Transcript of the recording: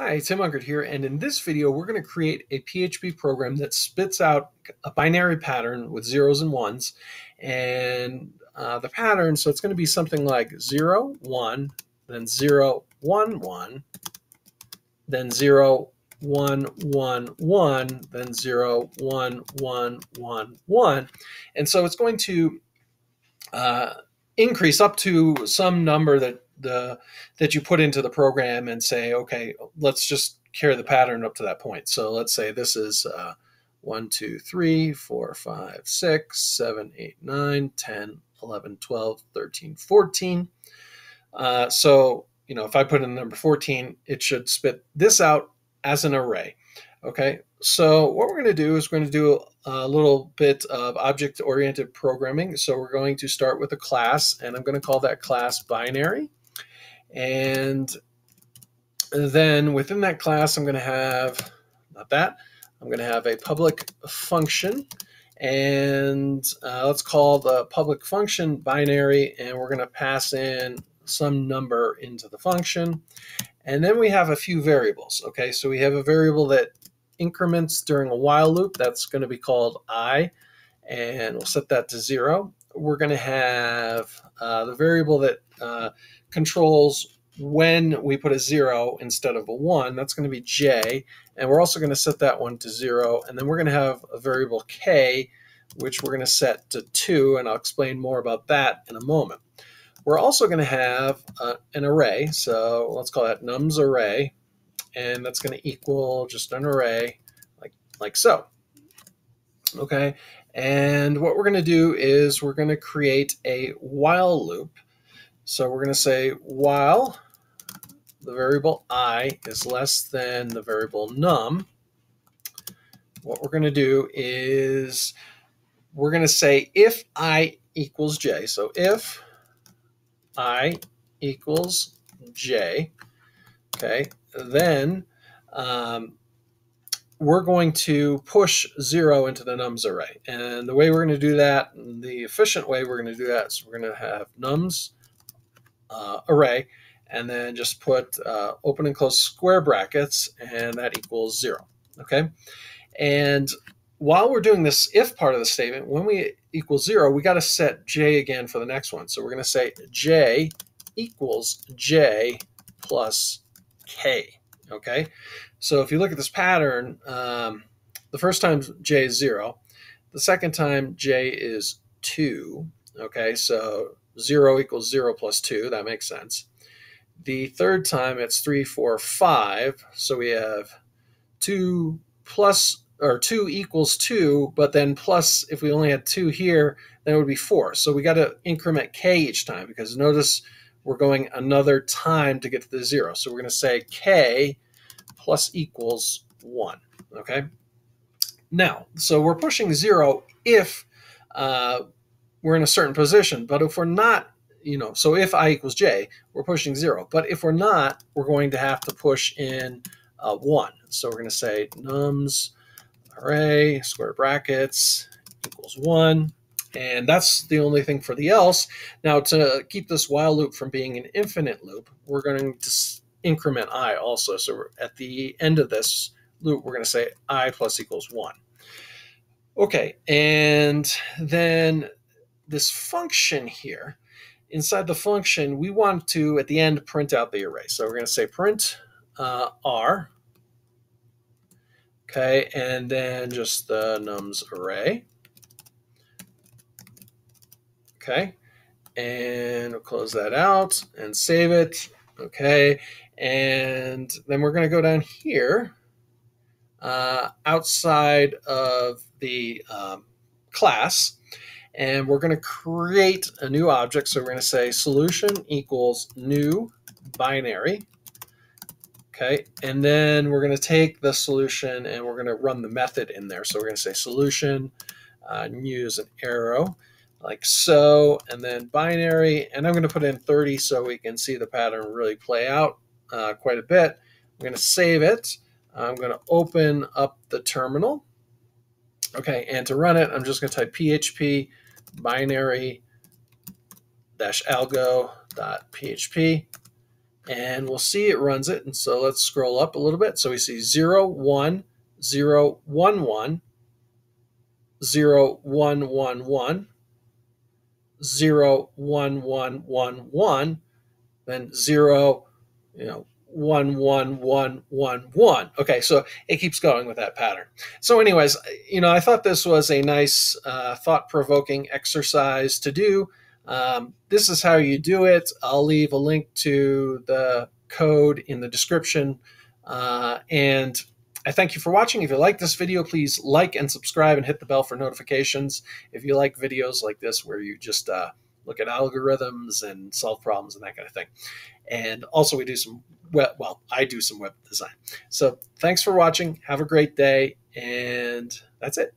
Hi, Tim Unkert here, and in this video we're going to create a PHP program that spits out a binary pattern with zeros and ones, and uh, the pattern, so it's going to be something like 0, 1, then 0, 1, 1, then 0, 1, 1, 1, then 0, 1, 1, 1, 1. And so it's going to uh, increase up to some number that the that you put into the program and say, okay, let's just carry the pattern up to that point. So let's say this is uh, 1, 2, 3, 4, 5, 6, 7, 8, 9, 10, 11, 12, 13, 14. Uh, so, you know, if I put in number 14, it should spit this out as an array. Okay, so what we're going to do is we're going to do a little bit of object-oriented programming. So we're going to start with a class, and I'm going to call that class binary. And then within that class, I'm going to have, not that, I'm going to have a public function. And uh, let's call the public function binary, and we're going to pass in some number into the function. And then we have a few variables. Okay, so we have a variable that increments during a while loop. That's going to be called i, and we'll set that to zero. We're going to have uh, the variable that uh, controls when we put a zero instead of a one, that's going to be j, and we're also going to set that one to zero, and then we're going to have a variable k, which we're going to set to two, and I'll explain more about that in a moment. We're also going to have uh, an array, so let's call that nums array, and that's going to equal just an array like, like so. Okay, and what we're going to do is we're going to create a while loop, so we're going to say while the variable i is less than the variable num, what we're going to do is we're going to say if i equals j. So if i equals j, okay, then um, we're going to push zero into the nums array. And the way we're going to do that, the efficient way we're going to do that is we're going to have nums uh, array and then just put uh, open and close square brackets and that equals zero okay? And while we're doing this if part of the statement when we equal zero we got to set j again for the next one. So we're going to say j equals j plus k okay so if you look at this pattern um, the first time j is zero the second time j is two okay so 0 equals 0 plus 2. That makes sense. The third time it's 3, 4, 5. So we have 2 plus, or 2 equals 2, but then plus, if we only had 2 here, then it would be 4. So we got to increment k each time because notice we're going another time to get to the 0. So we're going to say k plus equals 1. Okay? Now, so we're pushing 0 if uh, we're in a certain position. But if we're not, you know, so if i equals j, we're pushing zero. But if we're not, we're going to have to push in uh, one. So we're going to say nums array square brackets equals one. And that's the only thing for the else. Now, to keep this while loop from being an infinite loop, we're going to increment i also. So at the end of this loop, we're going to say i plus equals 1. Okay, and then this function here, inside the function, we want to, at the end, print out the array. So we're going to say print uh, r, okay, and then just the nums array, okay, and we'll close that out and save it, okay, and then we're going to go down here uh, outside of the um, class and we're going to create a new object. So we're going to say solution equals new binary. Okay, and then we're going to take the solution and we're going to run the method in there. So we're going to say solution, uh, and use an arrow like so, and then binary, and I'm going to put in 30 so we can see the pattern really play out uh, quite a bit. I'm going to save it. I'm going to open up the terminal. Okay, and to run it, I'm just going to type PHP binary dash algo dot php and we'll see it runs it. And so let's scroll up a little bit. So we see 0, 1, 0, 1, 1, 0, 1, 1, 1, 0, 1, 1, 1, 1, then 0, you know, one one one one one. Okay so it keeps going with that pattern. So anyways you know i thought this was a nice uh, thought-provoking exercise to do. Um, this is how you do it. I'll leave a link to the code in the description uh, and I thank you for watching. If you like this video, please like and subscribe and hit the bell for notifications. If you like videos like this where you just uh, look at algorithms and solve problems and that kind of thing. And also we do some, web, well, I do some web design. So thanks for watching. Have a great day. And that's it.